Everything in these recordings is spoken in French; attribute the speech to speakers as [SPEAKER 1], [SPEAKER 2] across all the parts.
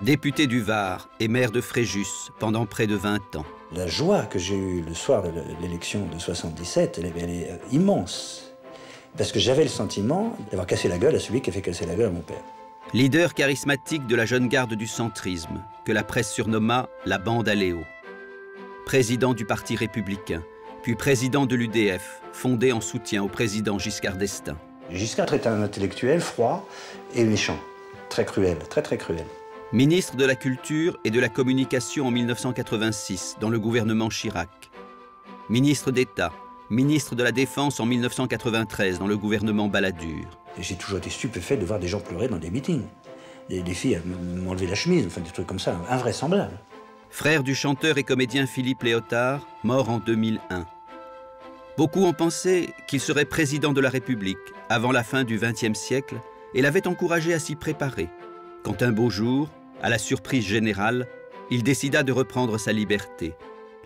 [SPEAKER 1] Député du Var et maire de Fréjus pendant près de 20 ans.
[SPEAKER 2] La joie que j'ai eue le soir de l'élection de 77, elle, est euh, immense. Parce que j'avais le sentiment d'avoir cassé la gueule à celui qui a fait casser la gueule à mon père.
[SPEAKER 1] Leader charismatique de la jeune garde du centrisme, que la presse surnomma la bande à Léo. Président du Parti républicain, puis président de l'UDF, fondé en soutien au président Giscard d'Estaing.
[SPEAKER 2] Giscard était un intellectuel froid et méchant, très cruel, très très cruel.
[SPEAKER 1] Ministre de la Culture et de la Communication en 1986 dans le gouvernement Chirac. Ministre d'État, ministre de la Défense en 1993 dans le gouvernement Balladur.
[SPEAKER 2] J'ai toujours été stupéfait de voir des gens pleurer dans des meetings. Des, des filles m'enlever la chemise, enfin des trucs comme ça, invraisemblables.
[SPEAKER 1] Frère du chanteur et comédien Philippe Léotard, mort en 2001. Beaucoup ont pensé qu'il serait président de la République avant la fin du XXe siècle et l'avaient encouragé à s'y préparer. Quand un beau jour, à la surprise générale, il décida de reprendre sa liberté,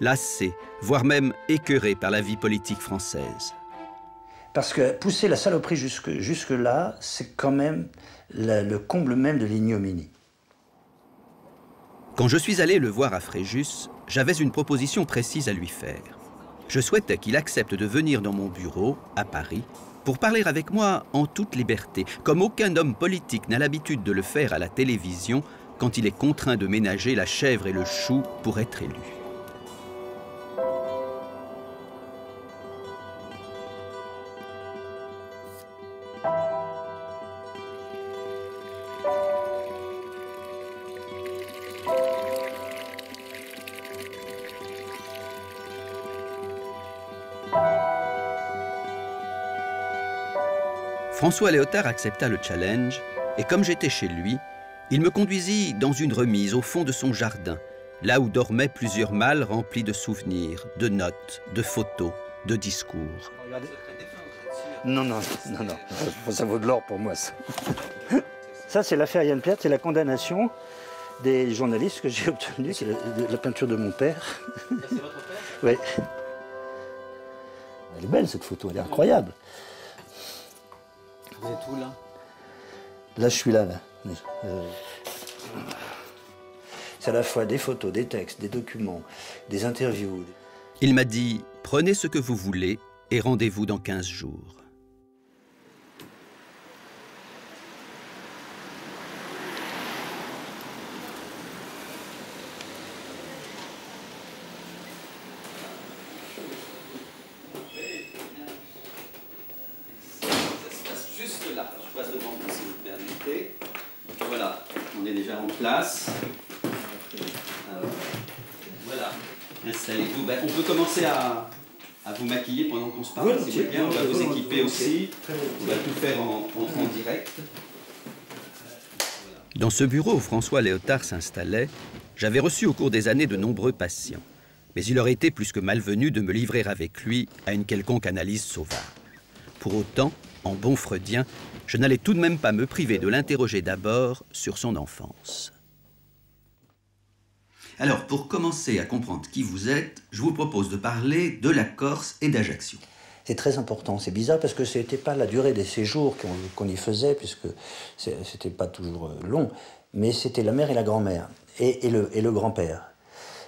[SPEAKER 1] lassé, voire même écœuré par la vie politique française.
[SPEAKER 2] Parce que pousser la saloperie jusque, jusque là, c'est quand même le comble même de l'ignominie.
[SPEAKER 1] Quand je suis allé le voir à Fréjus, j'avais une proposition précise à lui faire. Je souhaitais qu'il accepte de venir dans mon bureau, à Paris, pour parler avec moi en toute liberté, comme aucun homme politique n'a l'habitude de le faire à la télévision quand il est contraint de ménager la chèvre et le chou pour être élu. François Léotard accepta le challenge et comme j'étais chez lui, il me conduisit dans une remise au fond de son jardin, là où dormaient plusieurs mâles remplis de souvenirs, de notes, de photos, de discours.
[SPEAKER 2] Non, non, non, non, ça vaut de l'or pour moi. Ça, ça c'est l'affaire Yann Pierre, c'est la condamnation des journalistes que j'ai obtenue, c'est la, peinture de mon père.
[SPEAKER 1] C'est votre père
[SPEAKER 2] Oui. Elle est belle cette photo, elle est incroyable.
[SPEAKER 1] Vous êtes où là?
[SPEAKER 2] Là, je suis là. là. Euh, c'est à la fois des photos, des textes, des documents, des interviews.
[SPEAKER 1] Il m'a dit Prenez ce que vous voulez et rendez-vous dans 15 jours. place. voilà, installez-vous. Ben, on peut commencer à, vous maquiller pendant qu'on se parle, si vous bien. On va vous équiper aussi. On va tout faire en, direct. Dans ce bureau où François Léotard s'installait, j'avais reçu au cours des années de nombreux patients. Mais il aurait été plus que malvenu de me livrer avec lui à une quelconque analyse sauvage. Pour autant, en bon freudien, je n'allais tout de même pas me priver de l'interroger d'abord sur son enfance. Alors, pour commencer à comprendre qui vous êtes, je vous propose de parler de la Corse et d'Ajaccio.
[SPEAKER 2] C'est très important. C'est bizarre parce que ce n'était pas la durée des séjours qu'on y faisait, puisque ce n'était pas toujours euh, long, mais c'était la mère et la grand-mère, et, le, grand-père.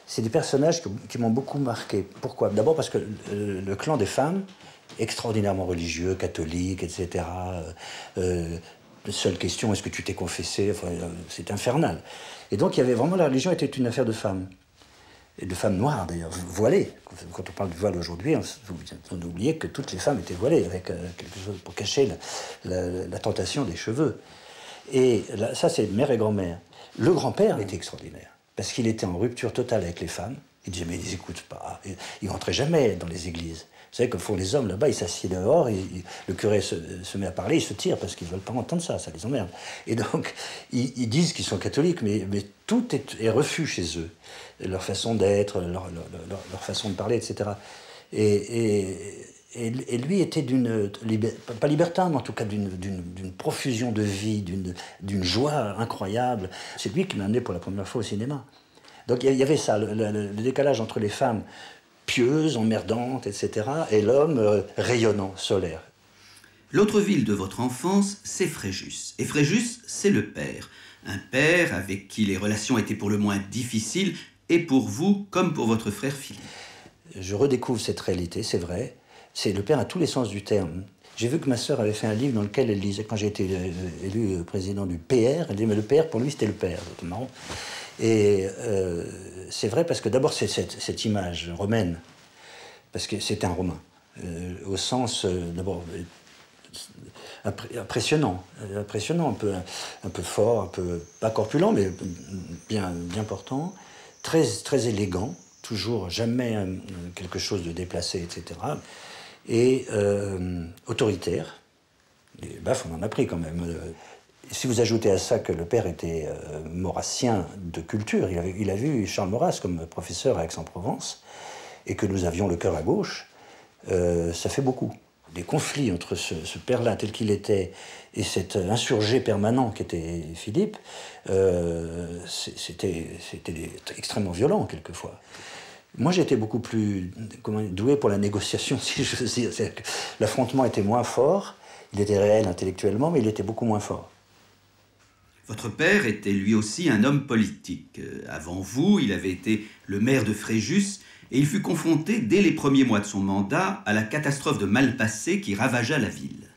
[SPEAKER 2] C'est des personnages qui, m'ont beaucoup marqué. Pourquoi? D'abord parce que le, clan des femmes, extraordinairement religieux, catholique, etc. seule question, est-ce que tu t'es confessé? Euh, C'est infernal. Et donc, il y avait vraiment la religion était une affaire de femmes. Et de femmes noires, d'ailleurs, voilées. Quand on parle du voile aujourd'hui, on, on oubliait que toutes les femmes étaient voilées, avec euh, quelque chose pour cacher la, tentation des cheveux. Et ça, c'est mère et grand-mère. Le grand-père était extraordinaire, parce qu'il était en rupture totale avec les femmes. Il disait, mais ils n'écoutent pas. Il rentrait jamais dans les églises. Savez, que font les hommes là-bas, ils s'assiedent dehors, le curé se, met à parler, ils se tirent parce qu'ils ne veulent pas entendre ça, ça les emmerde. Et donc, ils, disent qu'ils sont catholiques, mais, tout est, refus chez eux. Leur façon d'être, leur, façon de parler, etc. Et, et, lui était d'une, pas libertin, mais en tout cas d'une profusion de vie, d'une joie incroyable. C'est lui qui m'a amené pour la première fois au cinéma. Donc il y avait ça, le, décalage entre les femmes pieuse, emmerdante, etc., et l'homme euh, rayonnant, solaire.
[SPEAKER 1] L'autre ville de votre enfance, c'est Fréjus. Et Fréjus, c'est le père. un père avec qui les relations étaient pour le moins difficiles, et pour vous comme pour votre frère Philippe.
[SPEAKER 2] Je redécouvre cette réalité, c'est vrai. C'est le père à tous les sens du terme. J'ai vu que ma sœur avait fait un livre dans lequel elle disait, quand j'ai été euh, élu président du PR, elle disait, mais le père, pour lui, c'était le père. Et euh, c'est vrai parce que d'abord, c'est cette, image romaine, parce que c'est un romain, euh, au sens, d'abord, impressionnant, impressionnant, un peu, un peu fort, un peu, pas corpulent, mais bien, bien portant, très, très élégant, toujours jamais quelque chose de déplacé, etc et euh, autoritaire. Les baffes, on en a pris quand même. Euh, si vous ajoutez à ça que le père était euh, maurassien de culture, il, a vu Charles Maurras comme professeur à Aix-en-Provence, et que nous avions le cœur à gauche, ça fait beaucoup. Des conflits entre ce, ce père-là tel qu'il était et cet insurgé permanent qui était Philippe, c'était extrêmement violent quelquefois. Moi, j'étais beaucoup plus doué pour la négociation, si je veux dire. L'affrontement était moins fort, il était réel intellectuellement, mais il était beaucoup moins fort.
[SPEAKER 1] Votre père était lui aussi un homme politique. Euh, avant vous, il avait été le maire de Fréjus et il fut confronté dès les premiers mois de son mandat à la catastrophe de Malpassé qui ravagea la ville.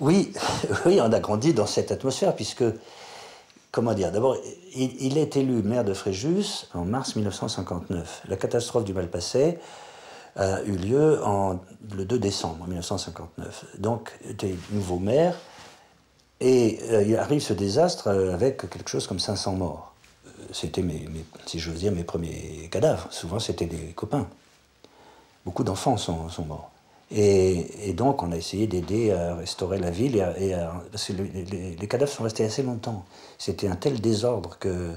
[SPEAKER 2] Oui, oui, on a grandi dans cette atmosphère puisque comment dire D'abord, il, est élu maire de Fréjus en mars 1959. La catastrophe du Malpassé a eu lieu en, le 2 décembre 1959. Donc, il était nouveau maire et euh, il arrive ce désastre avec quelque chose comme 500 morts. C'était, mes, si j'ose dire, mes premiers cadavres. Souvent, c'était des copains. Beaucoup d'enfants sont morts. Et, donc, on a essayé d'aider à restaurer la ville, et, parce que les, cadavres sont restés assez longtemps. C'était un tel désordre que,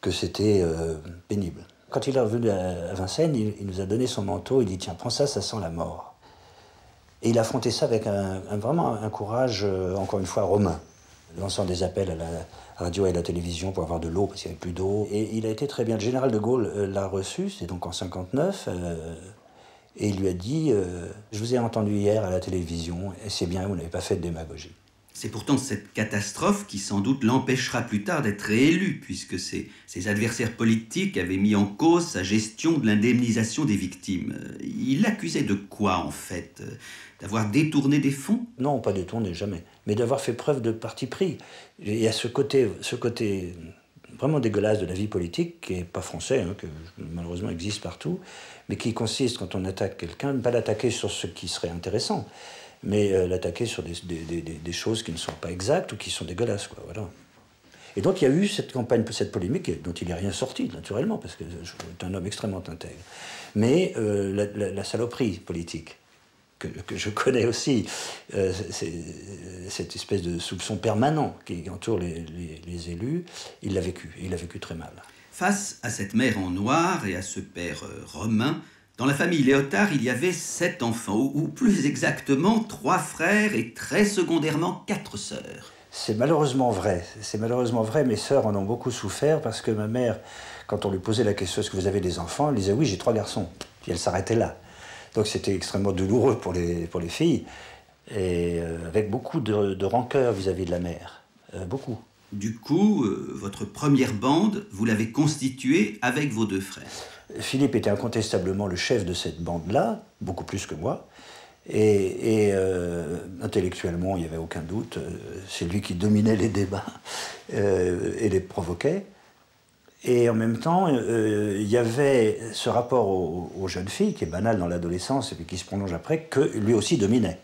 [SPEAKER 2] que c'était euh, pénible. Quand il est revenu à, Vincennes, il, nous a donné son manteau, il dit Tiens, prends ça, ça sent la mort. Et il a affronté ça avec un, vraiment un courage, euh, encore une fois, romain, lançant des appels à la radio et à la télévision pour avoir de l'eau, parce qu'il n'y avait plus d'eau. Et il a été très bien. Le général de Gaulle euh, l'a reçu, c'est donc en 59. Et il lui a dit euh, Je vous ai entendu hier à la télévision, et c'est bien, vous n'avez pas fait de démagogie.
[SPEAKER 1] C'est pourtant cette catastrophe qui sans doute l'empêchera plus tard d'être réélu, puisque ses, ses, adversaires politiques avaient mis en cause sa gestion de l'indemnisation des victimes. Il l'accusait de quoi en fait? D'avoir détourné des fonds?
[SPEAKER 2] Non, pas détourné, jamais. Mais d'avoir fait preuve de parti pris. Il y a ce côté, ce côté vraiment dégueulasse de la vie politique, qui n'est pas français, hein, que malheureusement existe partout, mais qui consiste, quand on attaque quelqu'un, ne pas l'attaquer sur ce qui serait intéressant, mais euh, l'attaquer sur des, choses qui ne sont pas exactes ou qui sont dégueulasses. Quoi, voilà. Et donc il y a eu cette campagne, cette polémique, dont il n'est rien sorti, naturellement, parce que suis un homme extrêmement intègre. Mais euh, la, saloperie politique, que, que, je connais aussi, euh, c'est cette espèce de soupçon permanent qui entoure les, les, élus, il l'a vécu, et il l'a vécu très mal.
[SPEAKER 1] Face à cette mère en noir et à ce père romain, dans la famille Léotard, il y avait sept enfants, ou, plus exactement trois frères et très secondairement quatre sœurs.
[SPEAKER 2] C'est malheureusement vrai. C'est malheureusement vrai. Mes sœurs en ont beaucoup souffert parce que ma mère, quand on lui posait la question est-ce que vous avez des enfants, elle disait oui, j'ai trois garçons. Puis elle s'arrêtait là. Donc c'était extrêmement douloureux pour les, pour les filles et euh, avec beaucoup de, rancœur vis-à-vis de la mère. Euh, beaucoup.
[SPEAKER 1] Du coup, euh, votre première bande, vous l'avez constituée avec vos deux frères.
[SPEAKER 2] Philippe était incontestablement le chef de cette bande-là, beaucoup plus que moi. Et, euh, intellectuellement, il n'y avait aucun doute. Euh, c'est lui qui dominait les débats et les provoquait. Et en même temps, il y avait ce rapport aux, aux, jeunes filles, qui est banal dans l'adolescence et qui se prolonge après, que lui aussi dominait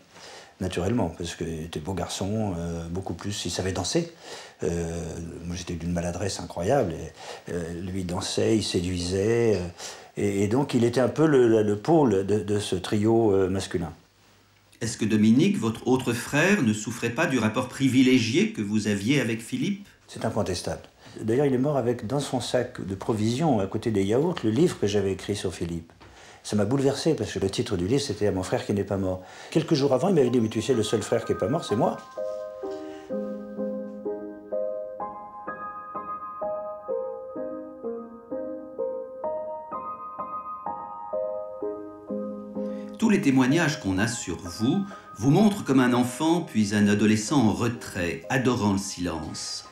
[SPEAKER 2] naturellement, parce qu'il était beau garçon, euh, beaucoup plus, il savait danser. Euh, moi j'étais d'une maladresse incroyable, et, euh, lui dansait, il séduisait, et, donc il était un peu le, pôle de, ce trio masculin.
[SPEAKER 1] Est-ce que Dominique, votre autre frère, ne souffrait pas du rapport privilégié que vous aviez avec Philippe?
[SPEAKER 2] C'est incontestable. D'ailleurs, il est mort avec dans son sac de provisions, à côté des yaourts, le livre que j'avais écrit sur Philippe. Ça m'a bouleversé parce que le titre du livre c'était Mon frère qui n'est pas mort. Quelques jours avant, il m'avait dit Mais tu sais, le seul frère qui n'est pas mort, c'est moi.
[SPEAKER 1] Tous les témoignages qu'on a sur vous vous montrent comme un enfant puis un adolescent en retrait, adorant le silence.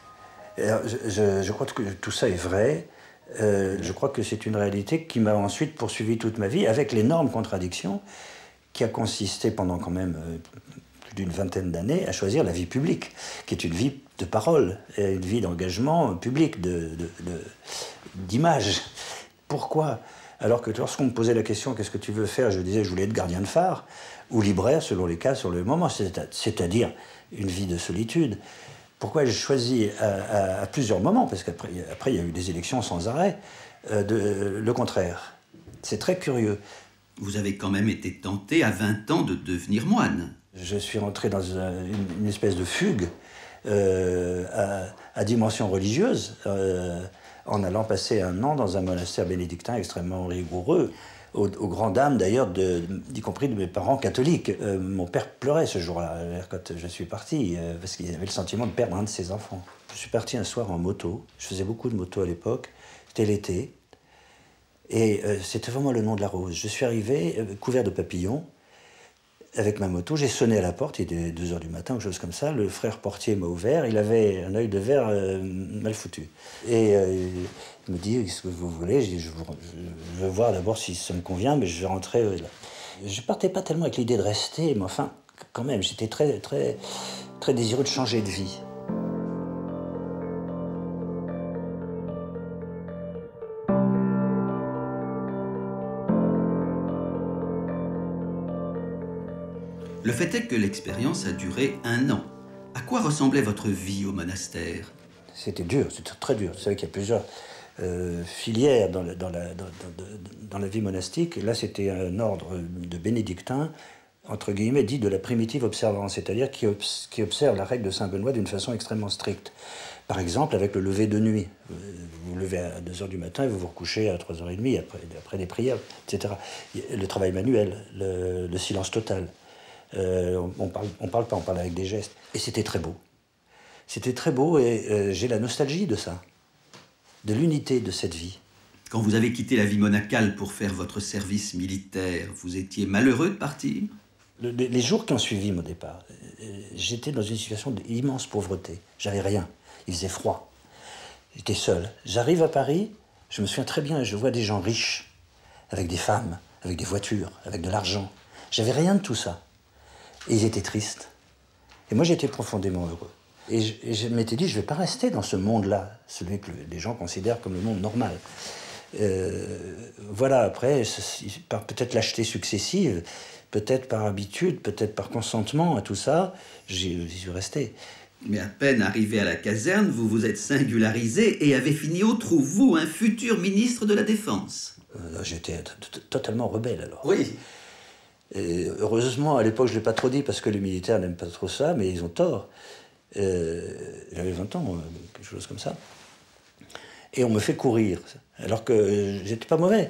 [SPEAKER 2] je, crois que tout ça est vrai. Euh, je crois que c'est une réalité qui m'a ensuite poursuivi toute ma vie avec l'énorme contradiction qui a consisté pendant quand même euh, plus d'une vingtaine d'années à choisir la vie publique, qui est une vie de parole, une vie d'engagement public, d'image. De, Pourquoi? Alors que lorsqu'on me posait la question qu'est-ce que tu veux faire, je disais je voulais être gardien de phare ou libraire selon les cas, sur le moment, c'est-à-dire une vie de solitude. Pourquoi j'ai choisi à, plusieurs moments, parce qu'après après, il y a eu des élections sans arrêt, euh, de, le contraire. C'est très curieux.
[SPEAKER 1] Vous avez quand même été tenté à 20 ans de devenir moine.
[SPEAKER 2] Je suis rentré dans une, espèce de fugue euh, à, dimension religieuse euh, en allant passer un an dans un monastère bénédictin extrêmement rigoureux aux, grandes dames d'ailleurs, y compris de mes parents catholiques. Euh, mon père pleurait ce jour-là, quand je suis parti, euh, parce qu'il avait le sentiment de perdre un de ses enfants. Je suis parti un soir en moto, je faisais beaucoup de moto à l'époque, c'était l'été, et euh, c'était vraiment le nom de la rose. Je suis arrivé couvert de papillons, avec ma moto, j'ai sonné à la porte, il était 2 h du matin, quelque chose comme ça. Le frère portier m'a ouvert, il avait un œil de verre mal foutu. Et me dit Qu'est-ce que vous voulez je, je, veux voir d'abord si ça me convient, mais je vais rentrer. Euh, là. Je partais pas tellement avec l'idée de rester, mais enfin, quand même, j'étais très, très, très désireux de changer de vie.
[SPEAKER 1] Le fait est que l'expérience a duré un an. À quoi ressemblait votre vie au monastère?
[SPEAKER 2] C'était dur, c'était très dur. Vous savez qu'il y a plusieurs euh, filières dans, la, vie monastique. là, c'était un ordre de bénédictins, entre guillemets, dit de la primitive observance, c'est-à-dire qui, observe la règle de Saint-Benoît d'une façon extrêmement stricte. Par exemple, avec le lever de nuit. Vous vous levez à 2h du matin et vous vous recouchez à 3h30 après, après des prières, etc. Le travail manuel, le, le silence total. Euh, on on parle pas, on parle avec des gestes. Et c'était très beau. C'était très beau et euh, j'ai la nostalgie de ça, de l'unité de cette vie.
[SPEAKER 1] Quand vous avez quitté la vie monacale pour faire votre service militaire, vous étiez malheureux de partir?
[SPEAKER 2] Les jours qui ont suivi mon départ, euh, j'étais dans une situation d'immense pauvreté. J'avais rien. Il faisait froid. J'étais seul. J'arrive à Paris, je me souviens très bien, je vois des gens riches, avec des femmes, avec des voitures, avec de l'argent. J'avais rien de tout ça. Et ils étaient tristes. Et moi, j'étais profondément heureux. Et je, m'étais dit, je ne vais pas rester dans ce monde-là, celui que les gens considèrent comme le monde normal. Euh, voilà, après, par peut-être lâcheté successive, peut-être par habitude, peut-être par consentement à tout ça, j'y suis resté.
[SPEAKER 1] Mais à peine arrivé à la caserne, vous vous êtes singularisé et avez fini au trou, vous, un futur ministre de la Défense.
[SPEAKER 2] Euh, j'étais totalement rebelle alors.
[SPEAKER 1] Oui.
[SPEAKER 2] Et heureusement, à l'époque, je ne l'ai pas trop dit parce que les militaires n'aiment pas trop ça, mais ils ont tort. Euh, j'avais 20 ans, quelque chose comme ça. Et on me fait courir, alors que j'étais pas mauvais.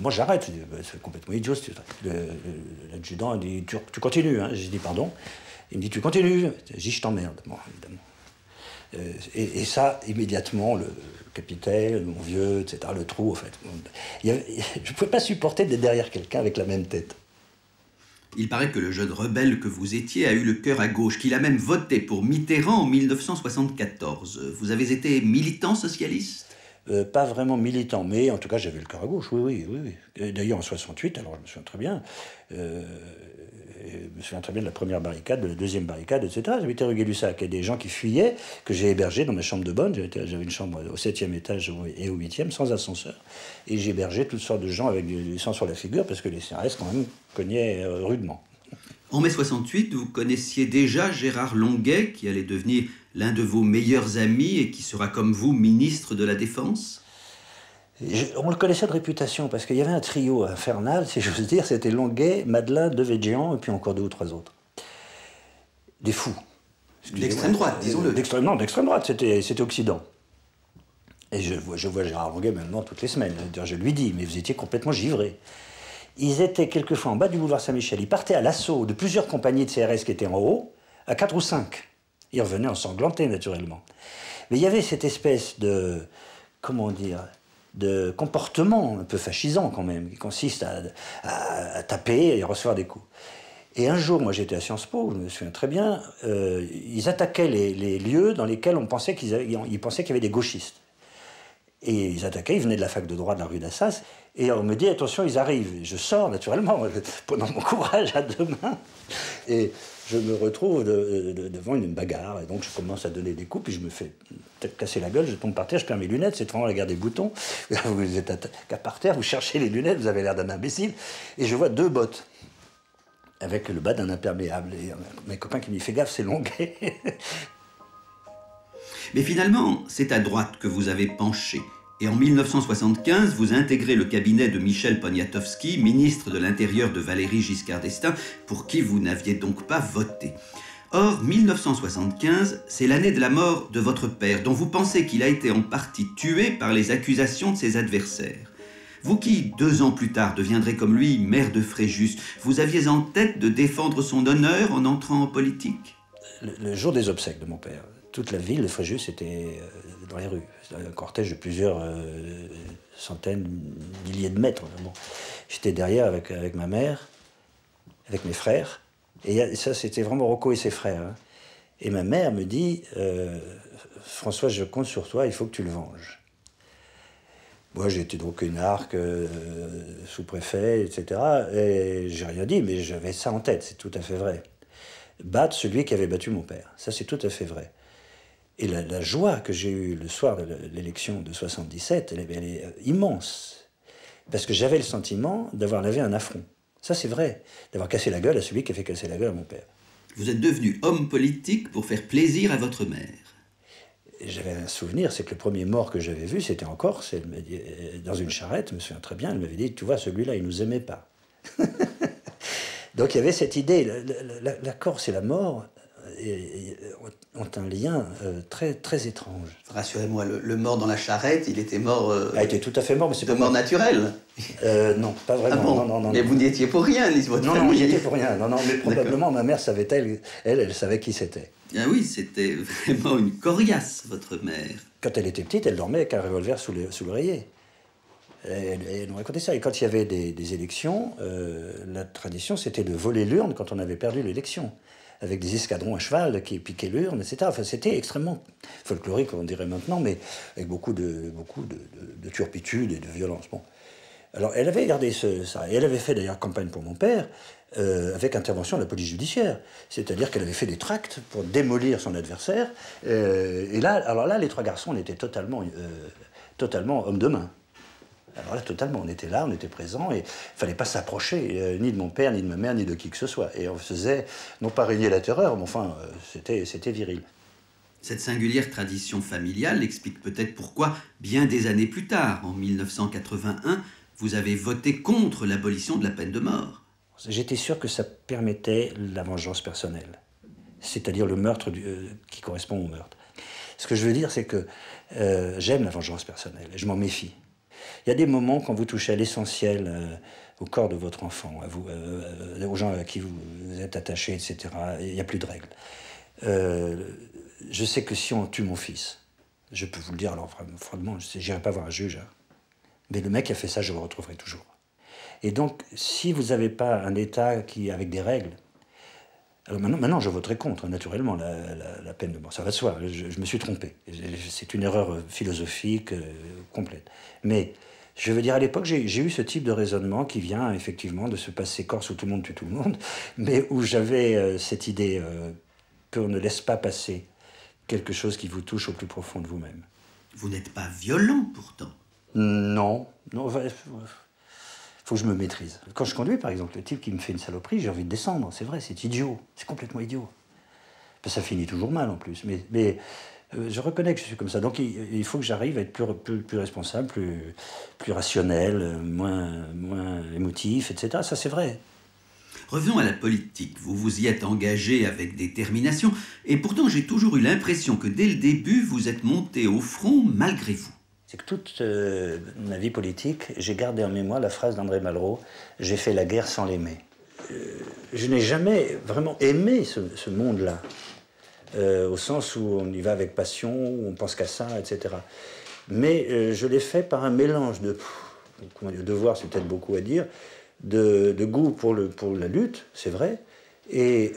[SPEAKER 2] moi, j'arrête, bah, c'est complètement idiot. L'adjudant dit tu, continues. Hein. J'ai dit pardon. Il me dit tu continues. J'ai dit je t'emmerde. Bon, évidemment. Euh, et, et, ça, immédiatement, le capitaine, mon vieux, etc., le trou, en fait. je ne pouvais pas supporter d'être derrière quelqu'un avec la même tête.
[SPEAKER 1] Il paraît que le jeune rebelle que vous étiez a eu le cœur à gauche, qu'il a même voté pour Mitterrand en 1974. Vous avez été militant socialiste?
[SPEAKER 2] Euh, pas vraiment militant, mais en tout cas j'avais le cœur à gauche, oui, oui, oui. D'ailleurs en 68, alors je me souviens très bien, euh, je me souviens très bien de la première barricade, de la deuxième barricade, etc. Été rue Gay-Lussac, il y des gens qui fuyaient, que j'ai hébergés dans ma chambre de bonne, j'avais une chambre au septième étage et au huitième, sans ascenseur, et hébergé toutes sortes de gens avec du, sang sur la figure, parce que les CRS quand même cognaient euh, rudement.
[SPEAKER 1] En mai 68, vous connaissiez déjà Gérard Longuet, qui allait devenir l'un de vos meilleurs amis et qui sera comme vous ministre de la Défense?
[SPEAKER 2] On le connaissait de réputation parce qu'il y avait un trio infernal, si j'ose dire. C'était Longuet, Madeleine, Devedjian et puis encore deux ou trois autres. Des fous.
[SPEAKER 1] D'extrême droite, euh,
[SPEAKER 2] disons-le. d'extrême droite, c'était Occident. Et je vois, Gérard Longuet maintenant toutes les semaines. Je lui dis, mais vous étiez complètement givré. Ils étaient quelquefois en bas du boulevard Saint-Michel. Ils partaient à l'assaut de plusieurs compagnies de CRS qui étaient en haut, à quatre ou cinq. Il revenait ensanglanté, naturellement. Mais il y avait cette espèce de, comment dire, de comportement un peu fascisant quand même, qui consiste à, taper et recevoir des coups. Et un jour, moi j'étais à Sciences Po, je me souviens très bien, euh, ils attaquaient les, lieux dans lesquels on pensait qu'ils ils pensaient qu'il y avait des gauchistes. Et ils attaquaient, ils venaient de la fac de droit de la rue d'Assas, et on me dit attention, ils arrivent. Je sors naturellement, pendant mon courage à deux mains, et je me retrouve devant une bagarre, et donc je commence à donner des coups, puis je me fais peut-être casser la gueule, je tombe par terre, je perds mes lunettes, c'est vraiment la guerre des boutons. Vous êtes à, par terre, vous cherchez les lunettes, vous avez l'air d'un imbécile, et je vois deux bottes avec le bas d'un imperméable. Et mes copains qui me disent Fais gaffe, c'est longuet.
[SPEAKER 1] Mais finalement, c'est à droite que vous avez penché. Et en 1975, vous intégrez le cabinet de Michel Poniatowski, ministre de l'Intérieur de Valéry Giscard d'Estaing, pour qui vous n'aviez donc pas voté. Or, 1975, c'est l'année de la mort de votre père, dont vous pensez qu'il a été en partie tué par les accusations de ses adversaires. Vous qui, deux ans plus tard, deviendrez comme lui maire de Fréjus, vous aviez en tête de défendre son honneur en entrant en politique?
[SPEAKER 2] Le, jour des obsèques de mon père, toute la ville de Fréjus était euh, dans les rues. un cortège de plusieurs euh, centaines, milliers de mètres. J'étais derrière avec, ma mère, avec mes frères. Et ça, c'était vraiment Rocco et ses frères. Hein. Et ma mère me dit euh, François, je compte sur toi, il faut que tu le venges. Moi, j'étais donc une arc, sous-préfet, etc. Et j'ai rien dit, mais j'avais ça en tête, c'est tout à fait vrai. Battre celui qui avait battu mon père, ça c'est tout à fait vrai. Et la, joie que j'ai eue le soir de l'élection de 77, elle, elle est euh, immense. Parce que j'avais le sentiment d'avoir lavé un affront. Ça c'est vrai, d'avoir cassé la gueule à celui qui a fait casser la gueule à mon père.
[SPEAKER 1] Vous êtes devenu homme politique pour faire plaisir à votre mère
[SPEAKER 2] j'avais un souvenir, c'est que le premier mort que j'avais vu, c'était en Corse, elle dit, euh, dans une charrette, je me souviens très bien, elle m'avait dit, tu vois, celui-là, il nous aimait pas. Donc il y avait cette idée, la, Corse et la mort ont un lien euh, très, très étrange.
[SPEAKER 1] Rassurez-moi, le, mort dans la charrette, il était mort... Euh,
[SPEAKER 2] a été tout à fait mort, mais c'est
[SPEAKER 1] De mort naturelle
[SPEAKER 2] Non, pas vraiment.
[SPEAKER 1] Ah non, non, mais vous n'y étiez pour rien, ni votre
[SPEAKER 2] Non, non, j'y étais pour rien. Non, non, mais probablement ma mère savait-elle, elle, elle savait qui c'était.
[SPEAKER 1] Ah oui, c'était vraiment une coriace, votre mère.
[SPEAKER 2] Quand elle était petite, elle dormait avec un revolver sous l'oreiller. Elle, elle, nous racontait ça. Et quand il y avait des, élections, euh, la tradition, c'était de voler l'urne quand on avait perdu l'élection. Avec des escadrons à cheval qui piquaient l'urne, etc. Enfin, c'était extrêmement folklorique, on dirait maintenant, mais avec beaucoup de, beaucoup de, de, turpitude et de violence. Bon. Alors, elle avait gardé ça. Et elle avait fait d'ailleurs campagne pour mon père. Euh, avec intervention de la police judiciaire. C'est-à-dire qu'elle avait fait des tracts pour démolir son adversaire. Euh, et là, alors là, les trois garçons, on était totalement, euh, totalement hommes de main. Alors là, totalement, on était là, on était présents, et il fallait pas s'approcher ni de mon père, ni de ma mère, ni de qui que ce soit. Et on faisait, non pas régner la terreur, mais enfin, c'était, c'était viril.
[SPEAKER 1] Cette singulière tradition familiale explique peut-être pourquoi, bien des années plus tard, en 1981, vous avez voté contre l'abolition de la peine de mort.
[SPEAKER 2] J'étais sûr que ça permettait la vengeance personnelle, c'est-à-dire le meurtre euh, qui correspond au meurtre. Ce que je veux dire, c'est que euh, j'aime la vengeance personnelle et je m'en méfie. Il y a des moments quand vous touchez à l'essentiel, euh, au corps de votre enfant, à vous, aux gens à qui vous, êtes attaché, etc., il n'y a plus de règles. je sais que si on tue mon fils, je peux vous le dire, alors franchement, je n'irai pas voir un juge, hein, mais le mec qui a fait ça, je le retrouverai toujours. Et donc, si vous n'avez pas un État qui, avec des règles, alors maintenant, maintenant je voterai contre, naturellement, la, peine de mort. Ça va de soi, je, me suis trompé. C'est une erreur philosophique euh, complète. Mais je veux dire, à l'époque, j'ai eu ce type de raisonnement qui vient effectivement de se passer corse où tout le monde tue tout le monde, mais où j'avais euh, cette idée euh, qu'on ne laisse pas passer quelque chose qui vous touche au plus profond de vous-même.
[SPEAKER 1] Vous n'êtes pas violent pourtant.
[SPEAKER 2] Non, non faut que je me maîtrise. Quand je conduis, par exemple, le type qui me fait une saloperie, j'ai envie de descendre. C'est vrai, c'est idiot. C'est complètement idiot. ça finit toujours mal en plus. Mais, euh, je reconnais que je suis comme ça. Donc il, faut que j'arrive à être plus, responsable, plus, plus rationnel, moins, moins émotif, etc. Ça, c'est vrai.
[SPEAKER 1] Revenons à la politique. Vous vous y êtes engagé avec détermination, et pourtant j'ai toujours eu l'impression que dès le début, vous êtes monté au front malgré vous
[SPEAKER 2] c'est que toute euh, ma vie politique, j'ai gardé en mémoire la phrase d'André Malraux J'ai fait la guerre sans l'aimer. Euh, je n'ai jamais vraiment aimé ce, monde-là, euh, au sens où on y va avec passion, où on pense qu'à ça, etc. Mais je l'ai fait par un mélange de. Devoir, c'est peut-être beaucoup à dire, de, goût pour, la lutte, c'est vrai, Et,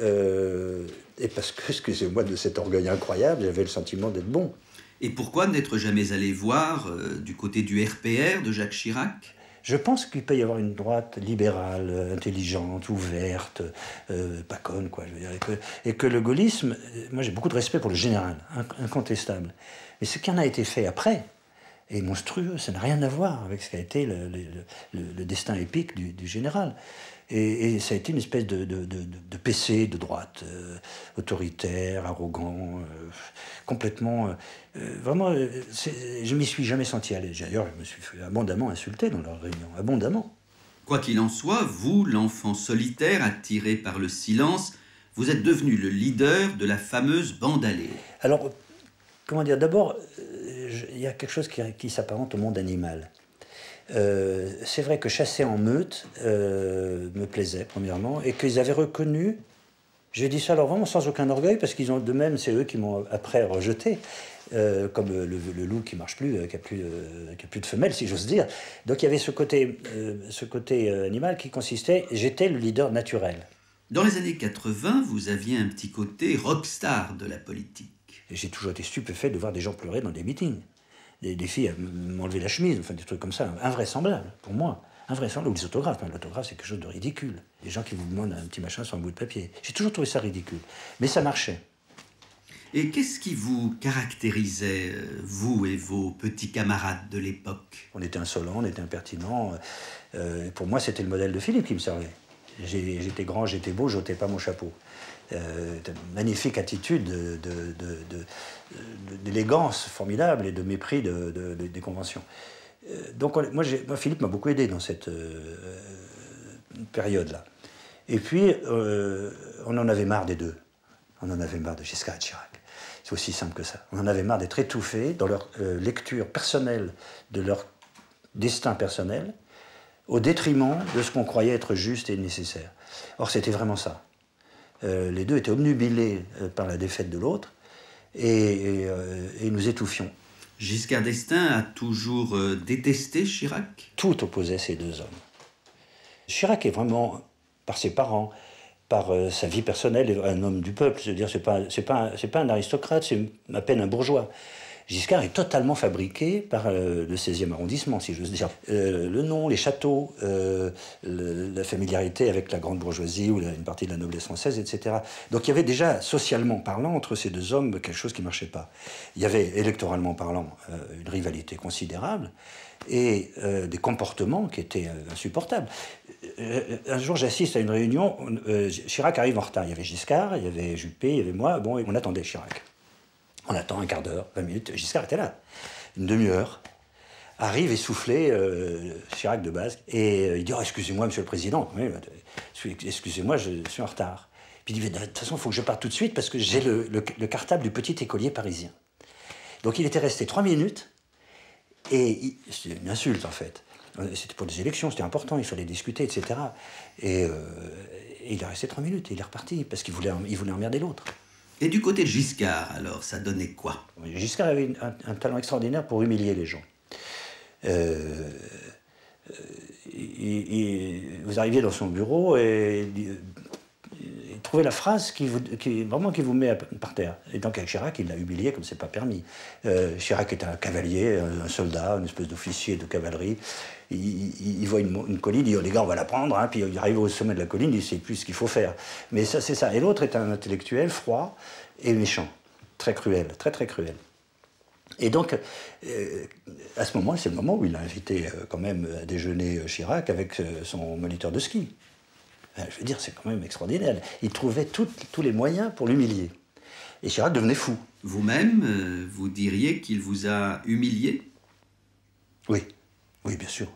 [SPEAKER 2] et parce que, excusez-moi de cet orgueil incroyable, j'avais le sentiment d'être bon.
[SPEAKER 1] Et pourquoi n'être jamais allé voir euh, du côté du RPR de Jacques Chirac?
[SPEAKER 2] Je pense qu'il peut y avoir une droite libérale, intelligente, ouverte, euh, pas conne, quoi, je veux dire. Et que, le gaullisme, moi j'ai beaucoup de respect pour le général, incontestable. Mais ce qui en a été fait après est monstrueux, ça n'a rien à voir avec ce qu'a été le, le, destin épique du, du général. Et, ça a été une espèce de, de, de, de PC de droite, euh, autoritaire, arrogant, euh, complètement. Euh, vraiment, je m'y suis jamais senti à l'aise. D'ailleurs, je me suis fait abondamment insulté dans leur réunion, abondamment.
[SPEAKER 1] Quoi qu'il en soit, vous, l'enfant solitaire attiré par le silence, vous êtes devenu le leader de la fameuse bande allée.
[SPEAKER 2] Alors, comment dire D'abord, il y a quelque chose qui, qui s'apparente au monde animal. Euh, c'est vrai que chasser en meute euh, me plaisait, premièrement, et qu'ils avaient reconnu, j'ai dit ça alors vraiment sans aucun orgueil, parce qu'ils ont de même, c'est eux qui m'ont après rejeté, euh, comme le, loup qui marche plus, qui n'a plus, plus, de femelles, si j'ose dire. Donc il y avait ce côté, ce côté animal qui consistait, j'étais le leader naturel.
[SPEAKER 1] Dans les années 80, vous aviez un petit côté rockstar de la politique.
[SPEAKER 2] J'ai toujours été stupéfait de voir des gens pleurer dans des meetings des, filles m'enlever la chemise, enfin des trucs comme ça, invraisemblables pour moi. Invraisemblable, ou les autographes. L'autographe, c'est quelque chose de ridicule. Des gens qui vous demandent un petit machin sur un bout de papier. J'ai toujours trouvé ça ridicule. Mais ça marchait.
[SPEAKER 1] Et qu'est-ce qui vous caractérisait, euh, vous et vos petits camarades de l'époque?
[SPEAKER 2] On était insolents, on était impertinents. Euh, pour moi, c'était le modèle de Philippe qui me servait. J'étais grand, j'étais beau, j'ôtais pas mon chapeau. Euh, magnifique attitude d'élégance formidable et de mépris des conventions. Euh, donc moi, Philippe m'a beaucoup aidé dans cette euh, période-là. Et puis, on en avait marre des deux. On en avait marre de Giscard et Chirac. C'est aussi simple que ça. On en avait marre d'être étouffés dans leur lecture personnelle de leur destin personnel, au détriment de ce qu'on croyait être juste et nécessaire. Or, c'était vraiment ça. Euh, les deux étaient obnubilés euh, par la défaite de l'autre et, euh, nous étouffions.
[SPEAKER 1] Giscard d'Estaing a toujours détesté Chirac?
[SPEAKER 2] Tout opposait ces deux hommes. Chirac est vraiment, par ses parents, par sa vie personnelle, un homme du peuple. C'est-à-dire, c'est pas, pas, c'est pas un aristocrate, c'est à peine un bourgeois. Giscard est totalement fabriqué par euh, le 16e arrondissement, si j'ose dire. Euh, le nom, les châteaux, euh, la familiarité avec la grande bourgeoisie ou une partie de la noblesse française, etc. Donc il y avait déjà, socialement parlant, entre ces deux hommes, quelque chose qui ne marchait pas. Il y avait, électoralement parlant, une rivalité considérable et des comportements qui étaient insupportables. un jour, j'assiste à une réunion, Chirac arrive en retard. Il y avait Giscard, il y avait Juppé, il y avait moi, bon, on attendait Chirac. On attend un quart d'heure, 20 minutes. Giscard était là. Une demi-heure. Arrive essoufflé, euh, Chirac de base, et euh, il dit oh, Excusez-moi, monsieur le président, bah, excusez-moi, je suis en retard. Puis il dit De toute façon, il faut que je parte tout de suite parce que j'ai le, cartable du petit écolier parisien. Donc il était resté trois minutes, et c'est une insulte en fait. C'était pour des élections, c'était important, il fallait discuter, etc. Et, euh, et il est resté trois minutes, et il est reparti, parce qu'il voulait, il voulait emmerder l'autre.
[SPEAKER 1] Et du côté de Giscard, alors, ça donnait quoi?
[SPEAKER 2] Giscard avait un, talent extraordinaire pour humilier les gens. Euh, euh, vous arriviez dans son bureau et il, trouvait la phrase qui, vous, vraiment qui vous met par terre. Et donc avec Chirac, il l'a humilié comme c'est pas permis. Euh, Chirac est un cavalier, un, soldat, une espèce d'officier de cavalerie. Il, voit une, colline, il dit oh, les gars, on va la prendre. Hein. Puis il arrive au sommet de la colline, il sait plus ce qu'il faut faire. Mais ça, c'est ça. Et l'autre est un intellectuel froid et méchant, très cruel, très très cruel. Et donc, euh, à ce moment, c'est le moment où il a invité euh, quand même à déjeuner Chirac avec son moniteur de ski. Je veux dire, c'est quand même extraordinaire. Il trouvait tous les moyens pour l'humilier. Et Chirac devenait fou.
[SPEAKER 1] Vous-même, euh, vous diriez qu'il vous a humilié?
[SPEAKER 2] Oui, oui, bien sûr.